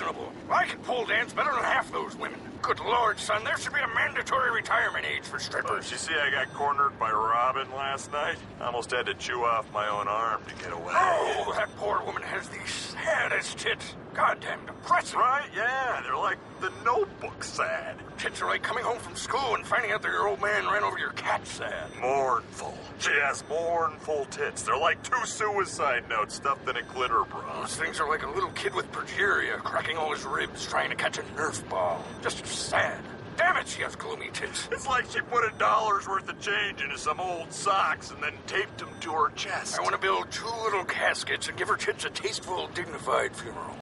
unreasonable. I can pole dance better than half those women. Good lord, son, there should be a mandatory retirement age for But strippers. you see, I got cornered by Robin last night. I almost had to chew off my own arm to get away. Oh, that poor woman saddest tits. Goddamn depressing. Right? Yeah, they're like the notebook sad. Tits are like coming home from school and finding out that your old man ran over your cat sad. Mournful. Yes, mournful tits. They're like two suicide notes stuffed in a glitter bra. Those things are like a little kid with progeria cracking all his ribs trying to catch a Nerf ball. Just sad. Damn it, she has gloomy tits. It's like she put a dollar's worth of change into some old socks and then taped them to her chest. I want to build two little caskets and give her tits a tasteful, dignified funeral.